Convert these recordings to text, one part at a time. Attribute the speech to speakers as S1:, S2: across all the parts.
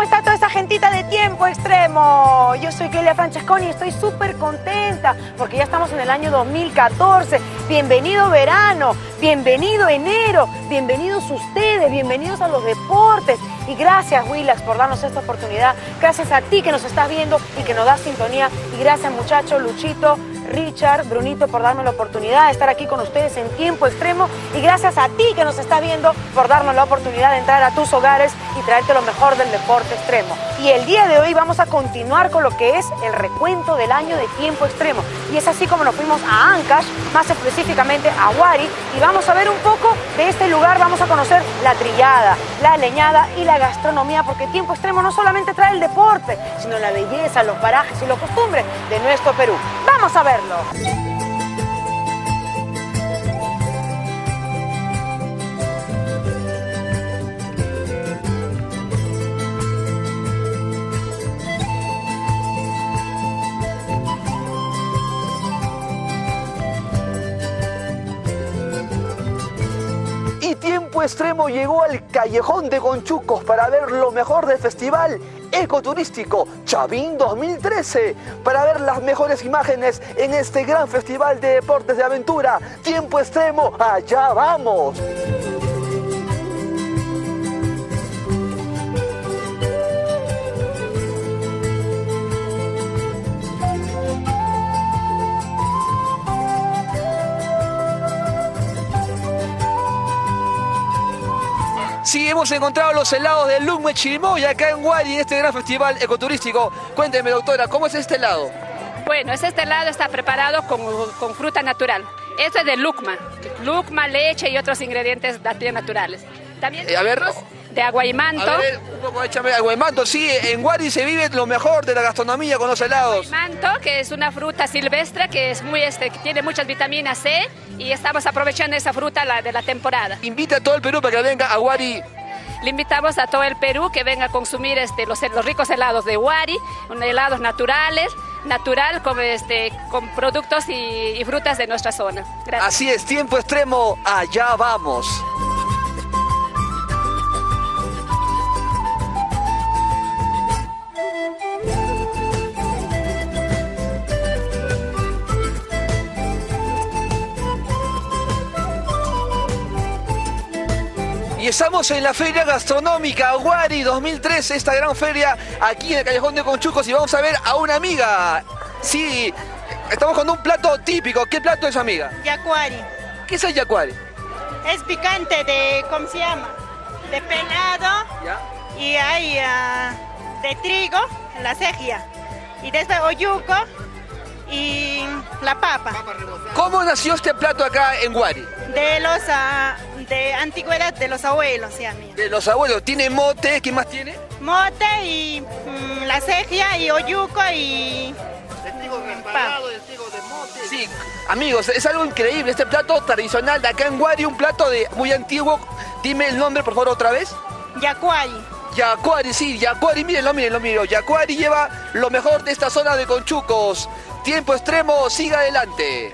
S1: ¿cómo está? Gentita de tiempo extremo. Yo soy Clelia Francesconi y estoy súper contenta porque ya estamos en el año 2014. Bienvenido verano, bienvenido enero, bienvenidos ustedes, bienvenidos a los deportes. Y gracias Willax por darnos esta oportunidad. Gracias a ti que nos estás viendo y que nos das sintonía. Y gracias muchacho Luchito, Richard, Brunito, por darme la oportunidad de estar aquí con ustedes en tiempo extremo. Y gracias a ti que nos estás viendo por darnos la oportunidad de entrar a tus hogares y traerte lo mejor del deporte extremo. Y el día de hoy vamos a continuar con lo que es el recuento del año de tiempo extremo. Y es así como nos fuimos a Ancash, más específicamente a Wari, y vamos a ver un poco de este lugar. Vamos a conocer la trillada, la leñada y la gastronomía, porque tiempo extremo no solamente trae el deporte, sino la belleza, los parajes y los costumbres de nuestro Perú. Vamos a verlo.
S2: Extremo llegó al Callejón de Conchucos para ver lo mejor del festival ecoturístico Chavín 2013, para ver las mejores imágenes en este gran festival de deportes de aventura. Tiempo Extremo, allá vamos. Sí, hemos encontrado los helados de Lume Chirimoy acá en Guari, en este gran festival ecoturístico. Cuénteme, doctora, ¿cómo es este helado?
S3: Bueno, este helado está preparado con, con fruta natural. Este es de lucma. Lucma, leche y otros ingredientes naturales. También
S2: Eh, a ver,
S3: de aguaymanto.
S2: A ver, un poco échame aguaymanto. Sí, en Guari se vive lo mejor de la gastronomía con los helados.
S3: Manto, que es una fruta silvestre que es muy este, que tiene muchas vitaminas C y estamos aprovechando esa fruta la, de la temporada.
S2: Invita a todo el Perú para que venga a Guari.
S3: Le invitamos a todo el Perú que venga a consumir este, los, los ricos helados de un- helados naturales, natural con, este, con productos y, y frutas de nuestra zona. Gracias.
S2: Así es, tiempo extremo, allá vamos. Y estamos en la Feria Gastronómica Aguari 2013, esta gran feria aquí en el Callejón de Conchucos y vamos a ver a una amiga. Sí, estamos con un plato típico. ¿Qué plato es, amiga?
S4: Yacuari.
S2: ¿Qué es el yacuari?
S4: Es picante de, ¿cómo se llama? De pelado y hay ah, de trigo, la cejia. Y después oyuco y la papa.
S2: ¿Cómo nació este plato acá en Guari?
S4: De los, ah, de antigüedad de los abuelos, ya mío.
S2: De los abuelos. ¿Tiene mote? ¿Qué más tiene?
S4: Mote y mm, la cejia y oyuco y... papa.
S2: Sí, amigos, es algo increíble. Este plato tradicional de acá en Guari, un plato de muy antiguo. Dime el nombre, por favor, otra vez.
S4: Yacuari.
S2: Yacuari, sí, Yacuari, mírenlo, mírenlo, mírenlo. Yacuari lleva lo mejor de esta zona de Conchucos. Tiempo extremo, siga adelante.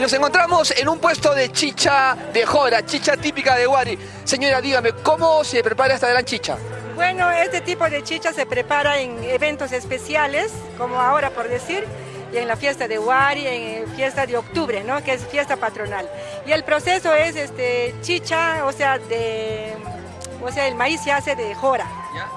S2: Y nos encontramos en un puesto de chicha de jora, chicha típica de Guari. Señora, dígame, ¿cómo se prepara esta gran chicha?
S5: Bueno, este tipo de chicha se prepara en eventos especiales, como ahora por decir, y en la fiesta de Huari, en fiesta de octubre, ¿no? Que es fiesta patronal. Y el proceso es este chicha, o sea, de o sea, el maíz se hace de jora,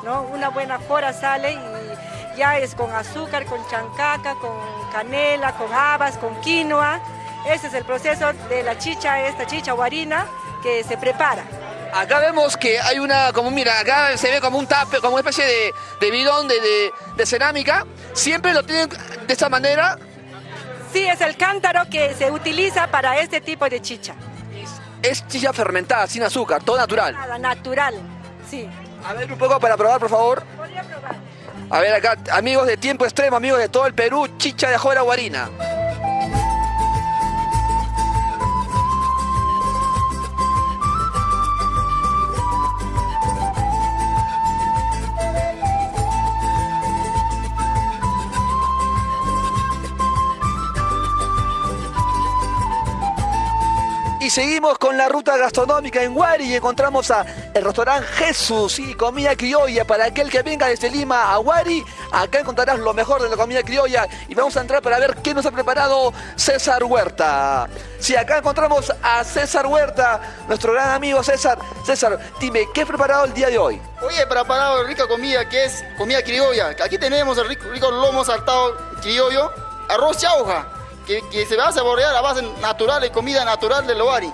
S5: ¿no? Una buena jora sale y ya es con azúcar, con chancaca, con canela, con habas, con quinoa. Ese es el proceso de la chicha, esta chicha guarina que se prepara.
S2: Acá vemos que hay una, como mira, acá se ve como un tape, como una especie de, de bidón de, de- de cerámica. Siempre lo tienen de esta manera.
S5: Sí, es el cántaro que se utiliza para este tipo de chicha.
S2: Es chicha fermentada, sin azúcar, todo natural.
S5: Nada, natural, sí.
S2: A ver un poco para probar, por favor.
S5: Podría probar.
S2: A ver acá, amigos de tiempo extremo, amigos de todo el Perú, chicha de jora guarina. Seguimos con la ruta gastronómica en Guari y encontramos a el restaurante Jesús y comida criolla. Para aquel que venga desde Lima a Guari, acá encontrarás lo mejor de la comida criolla y vamos a entrar para ver qué nos ha preparado César Huerta. Sí, acá encontramos a César Huerta, nuestro gran amigo César. César, dime, ¿qué has preparado el día de hoy?
S6: Hoy he preparado rica comida que es comida criolla. Aquí tenemos el rico, rico lomo saltado criollo, arroz chauja que, se va a saborear a base natural de comida natural del Loari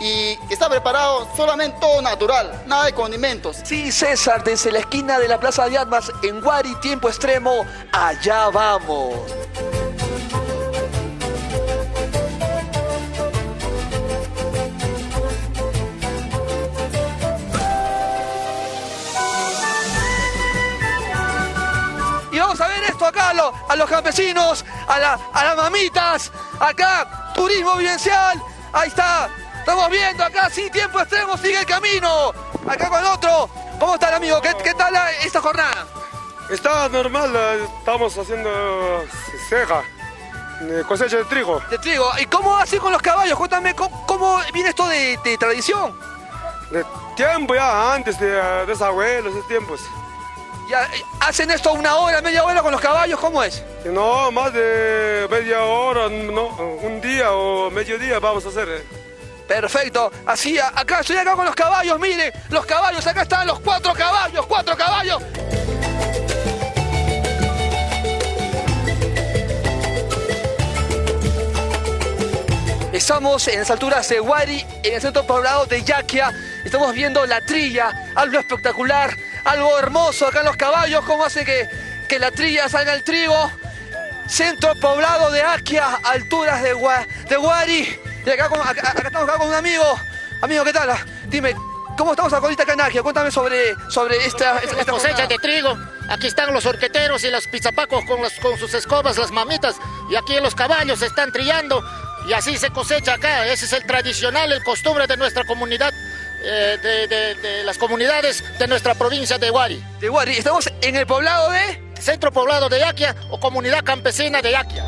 S6: y está preparado solamente todo natural, nada de condimentos.
S2: Sí, César, desde la esquina de la Plaza de Armas en Guari, tiempo extremo, allá vamos. A, los campesinos, a, las mamitas, acá, turismo vivencial, ahí está, estamos viendo acá, sí, tiempo extremo, sigue el camino, acá con otro, ¿cómo está el amigo? ¿Qué, tal esta jornada?
S7: Está normal, eh, estamos haciendo ceja, cosecha de trigo.
S2: De trigo, ¿y cómo así con los caballos? Cuéntame, ¿cómo, viene esto de, tradición?
S7: De tiempo ya, antes de, de los abuelos, de tiempos.
S2: Eh, ¿Hacen esto una hora, media hora con los caballos? ¿Cómo es?
S7: No, más de media hora, no, un día o medio día vamos a hacer. Eh.
S2: Perfecto. Así, acá estoy acá con los caballos, miren, los caballos, acá están los cuatro caballos, cuatro caballos. Estamos en las alturas de Huari, en el centro poblado de Yaquia. Estamos viendo la trilla, algo espectacular algo hermoso acá en los caballos, cómo hace que, que la trilla salga el trigo. Centro poblado de Aquia, alturas de, de Guari. Y acá, estamos acá con un amigo. Amigo, ¿qué tal? Dime, ¿cómo estamos ahorita acá en Aquia? Cuéntame sobre, sobre esta, esta,
S8: cosecha de trigo. Aquí están los orqueteros y los pizapacos con, con sus escobas, las mamitas. Y aquí los caballos están trillando. Y así se cosecha acá. Ese es el tradicional, el costumbre de nuestra comunidad. Eh, de, las comunidades de nuestra provincia de Huari.
S2: De Huari, estamos en el poblado de...
S8: Centro Poblado de Yaquia o Comunidad Campesina de Yaquia.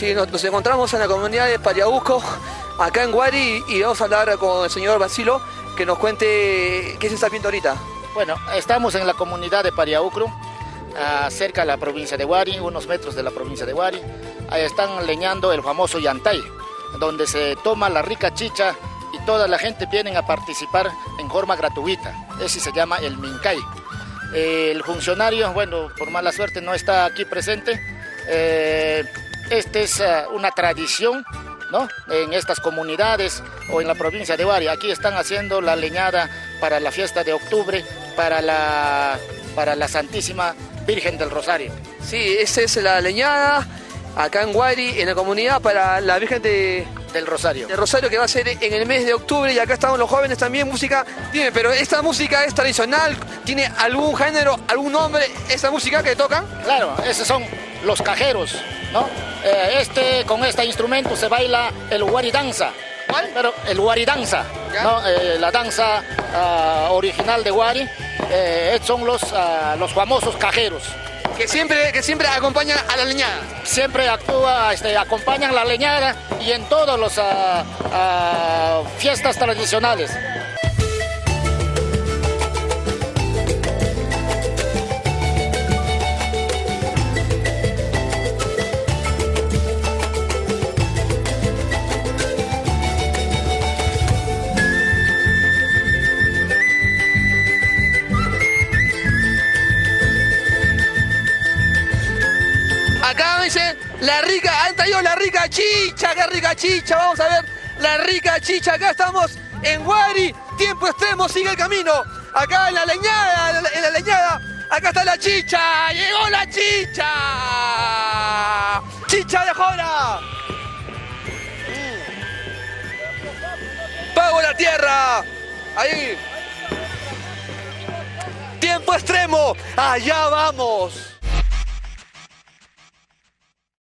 S2: Sí, nos, encontramos en la comunidad de Pariausco, acá en Guari, y vamos a hablar con el señor Basilo, que nos cuente qué se está viendo ahorita.
S8: Bueno, estamos en la comunidad de Pariaucro, cerca de la provincia de Guari, unos metros de la provincia de Guari. Ahí están leñando el famoso Yantay, donde se toma la rica chicha y toda la gente viene a participar en forma gratuita. Ese se llama el Mincay. El funcionario, bueno, por mala suerte no está aquí presente. Eh, esta es eh, una tradición ¿no? en estas comunidades o en la provincia de Bari. Aquí están haciendo la leñada para la fiesta de octubre, para la, para la Santísima Virgen del Rosario.
S2: Sí, esta es la leñada acá en Guari, en la comunidad, para la Virgen
S8: del Rosario.
S2: Del Rosario que va a ser en el mes de octubre y acá estamos los jóvenes también, música. Dime, pero esta música es tradicional, ¿tiene algún género, algún nombre, esa música que tocan?
S8: Claro, esos son los cajeros, ¿no? Eh, este, con este instrumento se baila el Danza.
S2: ¿Cuál?
S8: Pero el Waridanza, ¿no? Eh, la danza ah, original de Wari, eh, son los, ah, los famosos cajeros.
S2: Que siempre, que siempre acompañan a la leñada.
S8: Siempre actúa, este, acompañan la leñada y en todas las ah, fiestas tradicionales.
S2: La rica, han traído la rica chicha, qué rica chicha. Vamos a ver la rica chicha. Acá estamos en Guari, tiempo extremo, sigue el camino. Acá en la leñada, en la leñada. Acá está la chicha, llegó la chicha. Chicha de Jora. Pago la tierra. Ahí. Tiempo extremo. Allá vamos.